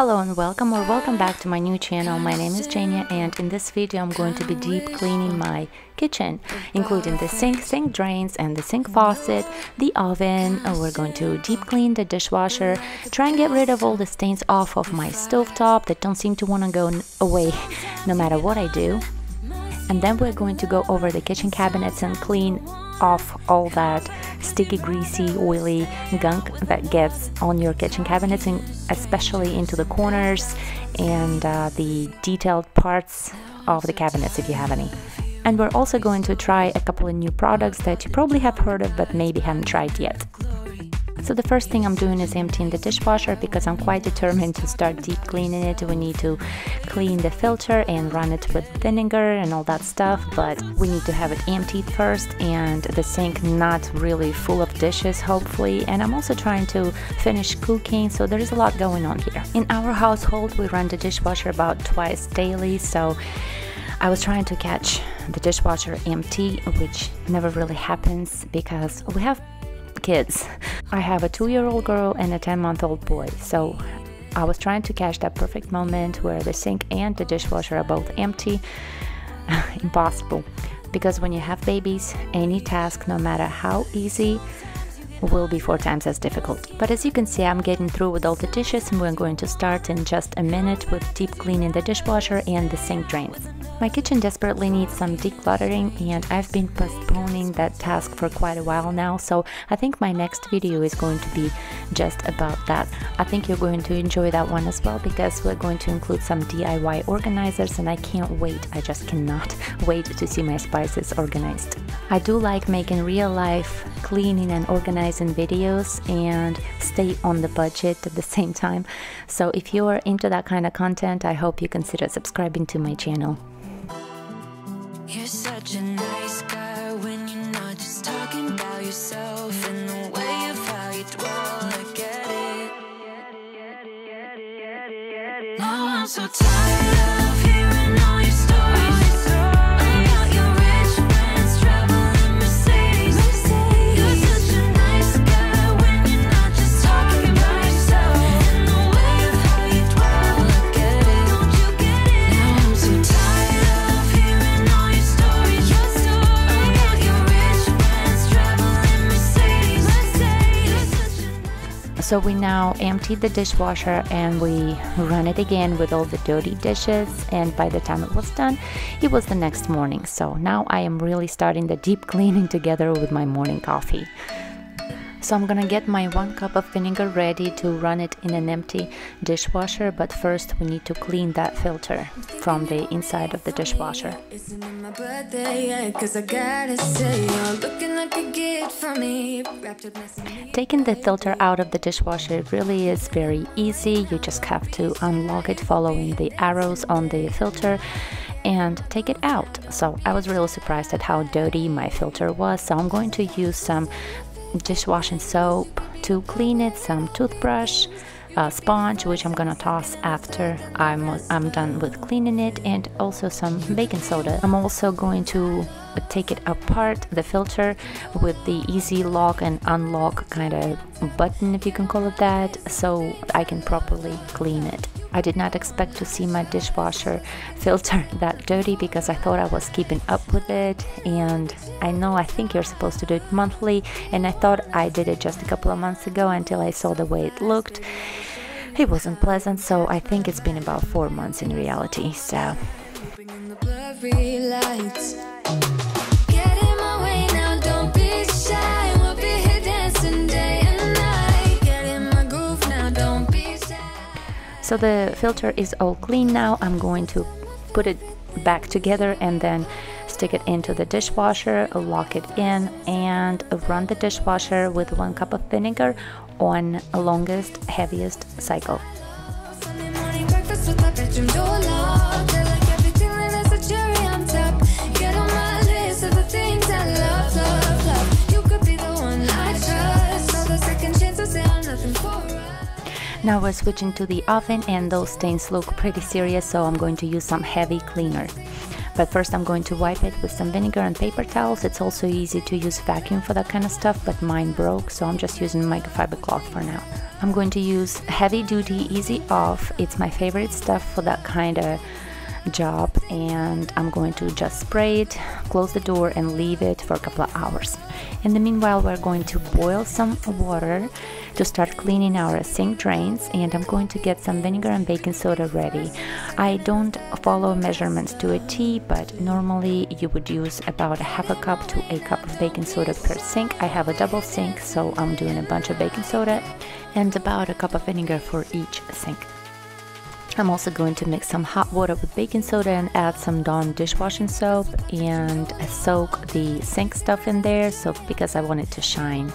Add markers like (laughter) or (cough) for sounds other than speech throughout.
Hello and welcome or welcome back to my new channel. My name is Jenia and in this video I'm going to be deep cleaning my kitchen including the sink, sink drains and the sink faucet, the oven. Uh, we're going to deep clean the dishwasher, try and get rid of all the stains off of my stove top that don't seem to want to go away (laughs) no matter what I do. And then we're going to go over the kitchen cabinets and clean off all that sticky, greasy, oily gunk that gets on your kitchen cabinets, and especially into the corners and uh, the detailed parts of the cabinets if you have any. And we're also going to try a couple of new products that you probably have heard of but maybe haven't tried yet. So the first thing I'm doing is emptying the dishwasher because I'm quite determined to start deep cleaning it. We need to clean the filter and run it with vinegar and all that stuff, but we need to have it emptied first and the sink not really full of dishes, hopefully. And I'm also trying to finish cooking, so there's a lot going on here. In our household, we run the dishwasher about twice daily, so I was trying to catch the dishwasher empty, which never really happens because we have kids. I have a two year old girl and a 10 month old boy, so I was trying to catch that perfect moment where the sink and the dishwasher are both empty. (laughs) Impossible. Because when you have babies, any task, no matter how easy, will be four times as difficult. But as you can see, I'm getting through with all the dishes and we're going to start in just a minute with deep cleaning the dishwasher and the sink drains. My kitchen desperately needs some decluttering and I've been postponing that task for quite a while now so I think my next video is going to be just about that. I think you're going to enjoy that one as well because we're going to include some DIY organizers and I can't wait, I just cannot (laughs) wait to see my spices organized. I do like making real life cleaning and organizing videos and stay on the budget at the (laughs) same time. So if you are into that kind of content, I hope you consider subscribing to my channel. You're So we now emptied the dishwasher and we run it again with all the dirty dishes and by the time it was done, it was the next morning. So now I am really starting the deep cleaning together with my morning coffee. So I'm gonna get my one cup of vinegar ready to run it in an empty dishwasher but first we need to clean that filter from the inside of the dishwasher. Taking the filter out of the dishwasher really is very easy. You just have to unlock it following the arrows on the filter and take it out. So I was really surprised at how dirty my filter was. So I'm going to use some dishwashing soap to clean it, some toothbrush, a sponge which I'm gonna toss after I'm, I'm done with cleaning it and also some baking soda. I'm also going to take it apart the filter with the easy lock and unlock kind of button if you can call it that so I can properly clean it. I did not expect to see my dishwasher filter (laughs) that dirty because I thought I was keeping up with it. And I know I think you're supposed to do it monthly and I thought I did it just a couple of months ago until I saw the way it looked. It wasn't pleasant so I think it's been about four months in reality so So the filter is all clean now. I'm going to put it back together and then stick it into the dishwasher, lock it in, and run the dishwasher with one cup of vinegar on longest, heaviest cycle. Now we're switching to the oven and those stains look pretty serious so I'm going to use some heavy cleaner. but first I'm going to wipe it with some vinegar and paper towels. It's also easy to use vacuum for that kind of stuff, but mine broke, so I'm just using microfiber cloth for now. I'm going to use heavy duty easy off. It's my favorite stuff for that kind of job and I'm going to just spray it, close the door and leave it for a couple of hours. In the meanwhile, we're going to boil some water to start cleaning our sink drains and I'm going to get some vinegar and baking soda ready. I don't follow measurements to a T, but normally you would use about a half a cup to a cup of baking soda per sink. I have a double sink, so I'm doing a bunch of baking soda and about a cup of vinegar for each sink. I'm also going to mix some hot water with baking soda and add some Dawn dishwashing soap and soak the sink stuff in there so because I want it to shine.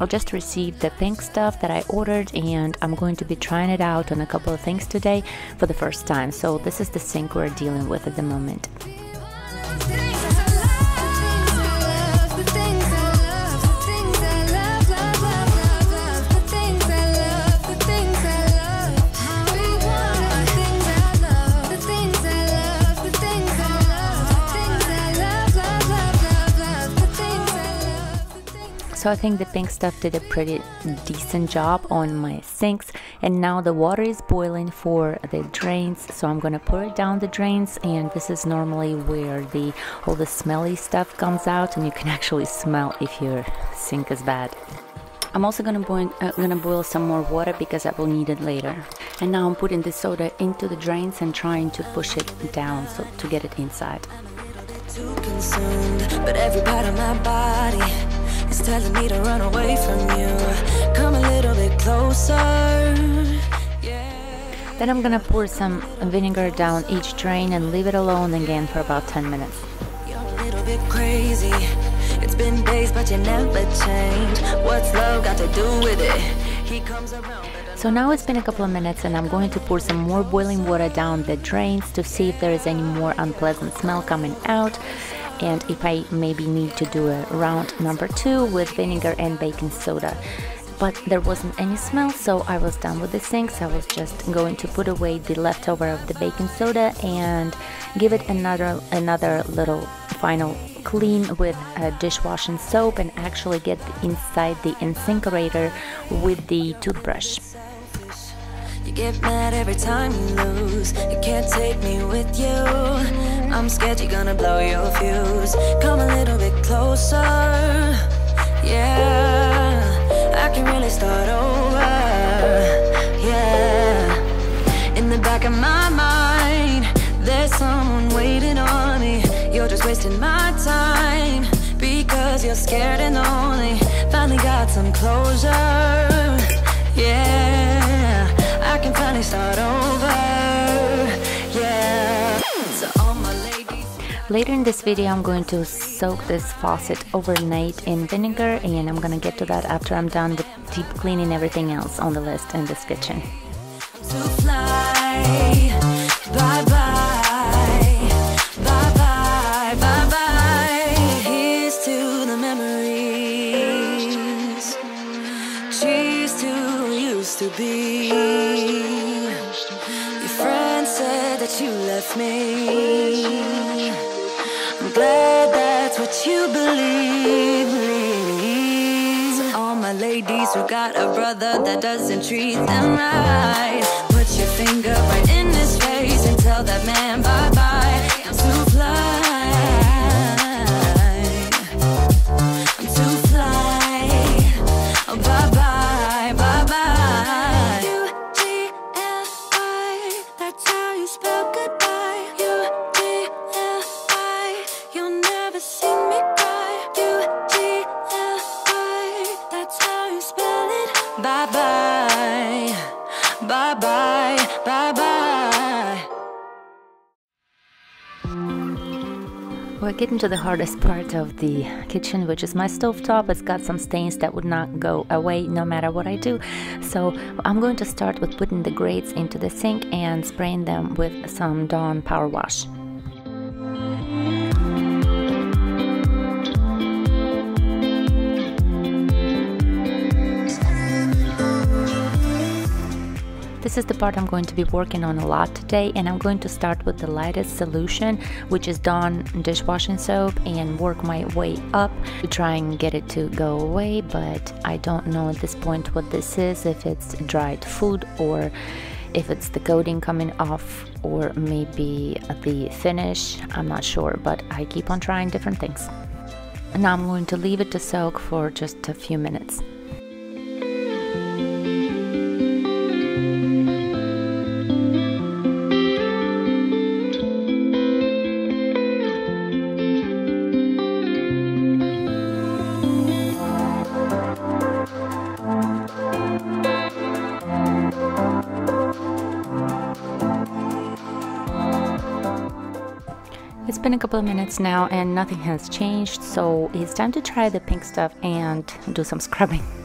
I just received the pink stuff that I ordered and I'm going to be trying it out on a couple of things today for the first time. So this is the sink we're dealing with at the moment. So I think the pink stuff did a pretty decent job on my sinks and now the water is boiling for the drains so I'm gonna pour it down the drains and this is normally where the all the smelly stuff comes out and you can (laughs) actually smell if your sink is bad. I'm also gonna boil, uh, gonna boil some more water because I will need it later. And now I'm putting the soda into the drains and trying to push it down so to get it inside. Consumed, but every part of my body is telling me to run away from you. Come a little bit closer. Then I'm gonna pour some vinegar down each drain and leave it alone again for about 10 minutes. You're a little bit crazy. It's been days, but you never change. What's love got to do with it? He comes around. So now it's been a couple of minutes and I'm going to pour some more boiling water down the drains to see if there is any more unpleasant smell coming out and if I maybe need to do a round number two with vinegar and baking soda but there wasn't any smell so I was done with the sinks I was just going to put away the leftover of the baking soda and give it another another little final clean with a dishwashing soap and actually get inside the InSinkErator with the toothbrush. You get mad every time you lose. You can't take me with you. I'm scared you're gonna blow your fuse. Come a little bit closer. Yeah I can really start over Later in this video, I'm going to soak this faucet overnight in vinegar and I'm gonna get to that after I'm done with deep cleaning everything else on the list in this kitchen. To be. Your friend said that you left me. Ladies who got a brother that doesn't treat them right, put your finger right in his face and tell that man bye bye. We're getting to the hardest part of the kitchen, which is my stove top. It's got some stains that would not go away no matter what I do. So I'm going to start with putting the grates into the sink and spraying them with some Dawn Power Wash. This is the part I'm going to be working on a lot today and I'm going to start with the lightest solution which is Dawn dishwashing soap and work my way up to try and get it to go away but I don't know at this point what this is if it's dried food or if it's the coating coming off or maybe the finish. I'm not sure but I keep on trying different things. Now I'm going to leave it to soak for just a few minutes been a couple of minutes now and nothing has changed, so it's time to try the pink stuff and do some scrubbing.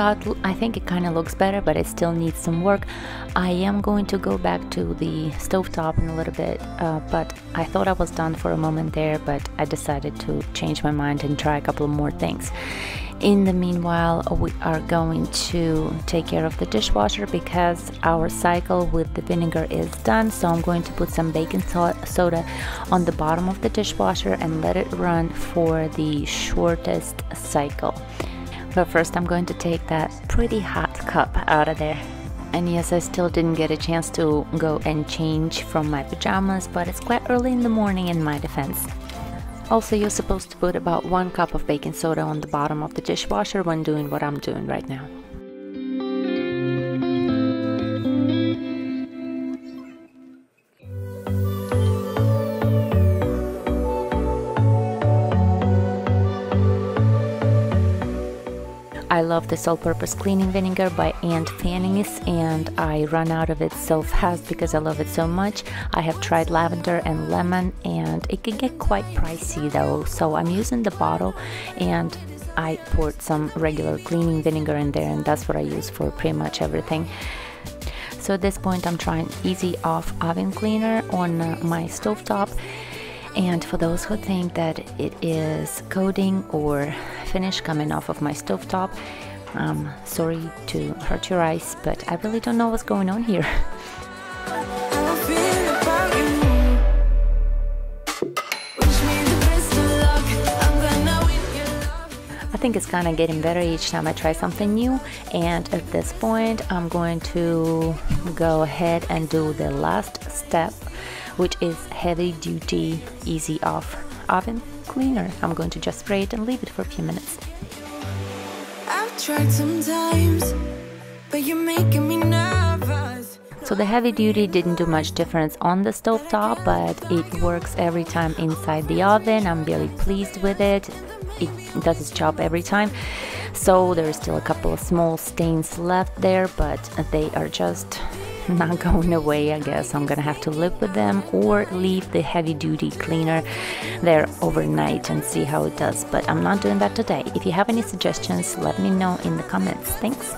I think it kind of looks better but it still needs some work. I am going to go back to the stove top in a little bit uh, but I thought I was done for a moment there but I decided to change my mind and try a couple more things. In the meanwhile we are going to take care of the dishwasher because our cycle with the vinegar is done so I'm going to put some baking soda on the bottom of the dishwasher and let it run for the shortest cycle but first I'm going to take that pretty hot cup out of there. And yes, I still didn't get a chance to go and change from my pajamas, but it's quite early in the morning in my defense. Also, you're supposed to put about one cup of baking soda on the bottom of the dishwasher when doing what I'm doing right now. I love this all-purpose cleaning vinegar by Aunt Fannie's and I run out of it so fast because I love it so much. I have tried lavender and lemon and it can get quite pricey though so I'm using the bottle and I poured some regular cleaning vinegar in there and that's what I use for pretty much everything. So at this point I'm trying easy off oven cleaner on my stovetop and for those who think that it is coating or finish coming off of my stovetop, I'm sorry to hurt your eyes, but I really don't know what's going on here. I think it's kind of getting better each time I try something new and at this point I'm going to go ahead and do the last step which is heavy duty easy off oven cleaner. I'm going to just spray it and leave it for a few minutes. I've tried sometimes, but you're making me nervous. So the heavy duty didn't do much difference on the stove top, but it works every time inside the oven. I'm very pleased with it. It does its job every time. So there's still a couple of small stains left there, but they are just (laughs) not going away I guess. I'm gonna have to live with them or leave the heavy duty cleaner there overnight and see how it does. But I'm not doing that today. If you have any suggestions let me know in the comments. Thanks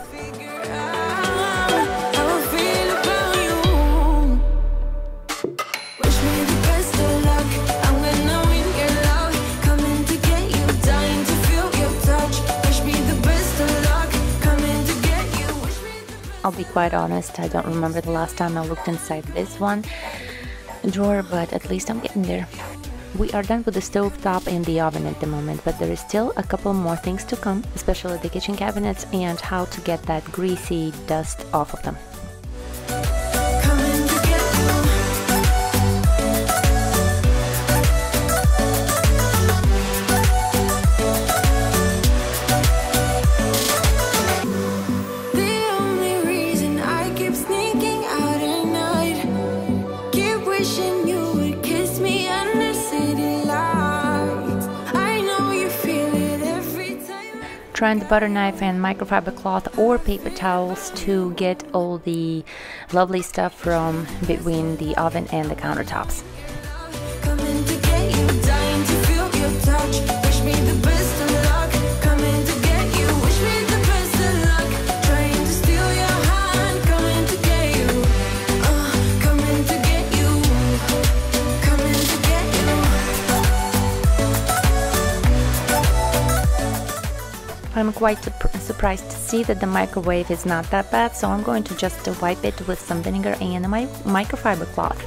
quite honest, I don't remember the last time I looked inside this one drawer, but at least I'm getting there. We are done with the stove top and the oven at the moment, but there is still a couple more things to come, especially the kitchen cabinets and how to get that greasy dust off of them. The butter knife and microfiber cloth or paper towels to get all the lovely stuff from between the oven and the countertops. I'm quite surprised to see that the microwave is not that bad, so I'm going to just wipe it with some vinegar and my microfiber cloth.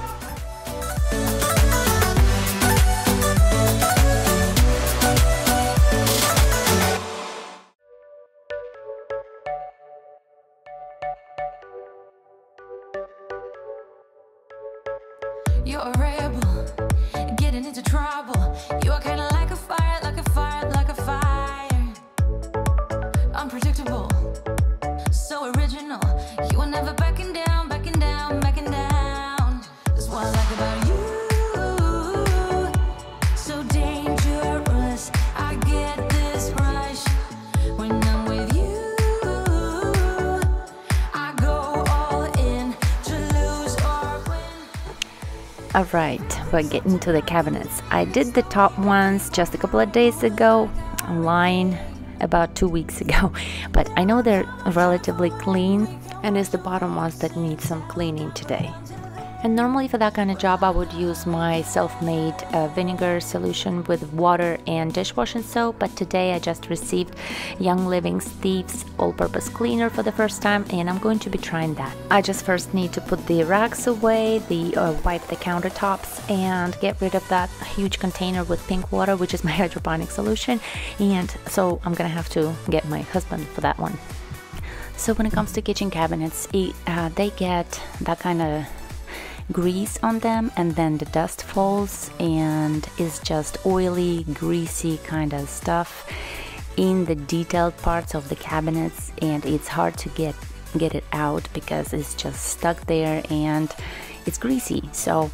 Alright, we're getting to the cabinets. I did the top ones just a couple of days ago online about two weeks ago, (laughs) but I know they're relatively clean and it's the bottom ones that need some cleaning today. And normally for that kind of job I would use my self-made uh, vinegar solution with water and dishwashing soap but today I just received Young Living's Thieves all-purpose cleaner for the first time and I'm going to be trying that. I just first need to put the racks away, the uh, wipe the countertops and get rid of that huge container with pink water which is my (laughs) hydroponic solution and so I'm gonna have to get my husband for that one. So when it comes to kitchen cabinets, it, uh, they get that kind of grease on them and then the dust falls and it's just oily greasy kind of stuff in the detailed parts of the cabinets and it's hard to get get it out because it's just stuck there and it's greasy. So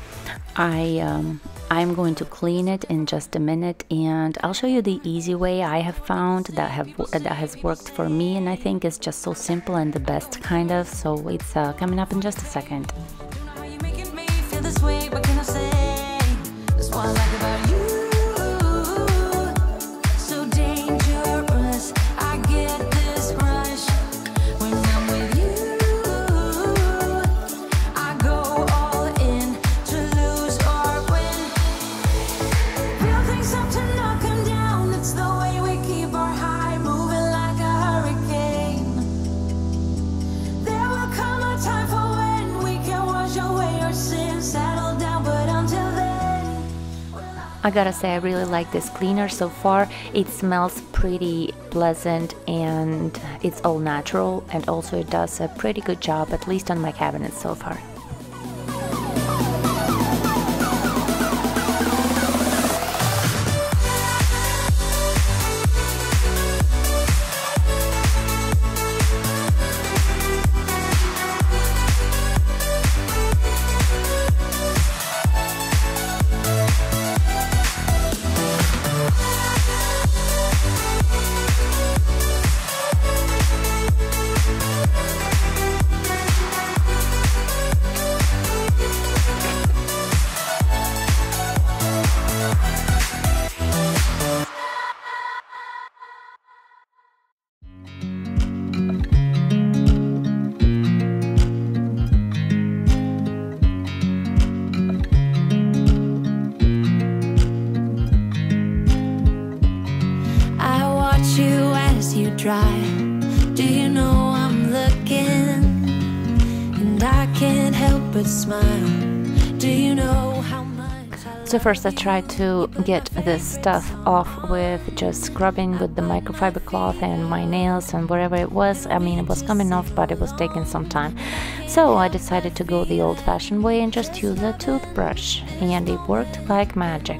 I um, I'm going to clean it in just a minute and I'll show you the easy way I have found that have that has worked for me and I think it's just so simple and the best kind of so it's uh, coming up in just a second I like about you. I gotta say I really like this cleaner so far. It smells pretty pleasant and it's all natural and also it does a pretty good job at least on my cabinet so far So first I tried to get this stuff off with just scrubbing with the microfiber cloth and my nails and whatever it was. I mean it was coming off but it was taking some time. So I decided to go the old-fashioned way and just use a toothbrush and it worked like magic.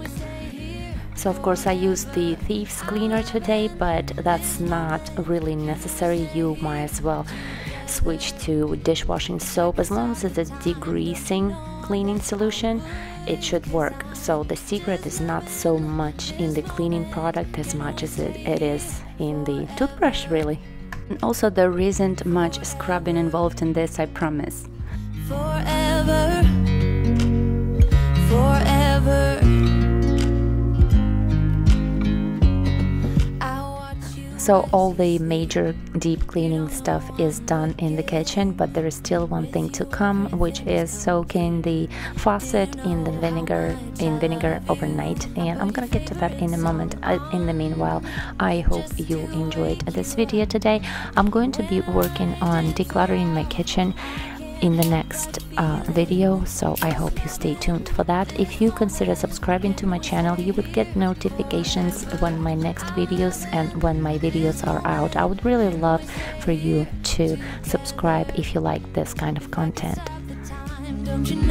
So of course I used the Thieves cleaner today, but that's not really necessary. You might as well switch to dishwashing soap as long as it's a degreasing cleaning solution, it should work. So the secret is not so much in the cleaning product as much as it, it is in the toothbrush, really. And also, there isn't much scrubbing involved in this, I promise. Forever, forever. So all the major deep cleaning stuff is done in the kitchen, but there is still one thing to come, which is soaking the faucet in the vinegar in vinegar overnight. And I'm gonna get to that in a moment. In the meanwhile, I hope you enjoyed this video today. I'm going to be working on decluttering my kitchen in the next uh, video so I hope you stay tuned for that. If you consider subscribing to my channel you would get notifications when my next videos and when my videos are out. I would really love for you to subscribe if you like this kind of content. Don't you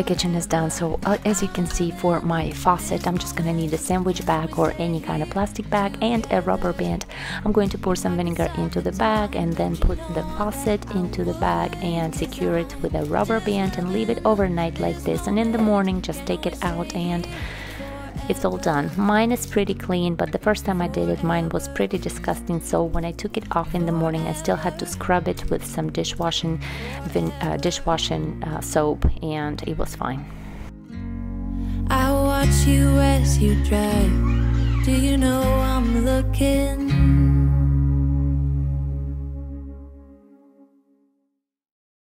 the kitchen is done. So uh, as you can see for my faucet I'm just gonna need a sandwich bag or any kind of plastic bag and a rubber band. I'm going to pour some vinegar into the bag and then put the faucet into the bag and secure it with a rubber band and leave it overnight like this. And in the morning just take it out and it's all done. Mine is pretty clean, but the first time I did it, mine was pretty disgusting. So when I took it off in the morning, I still had to scrub it with some dishwashing, uh, dishwashing uh, soap, and it was fine. I watch you as you drive. Do you know I'm looking?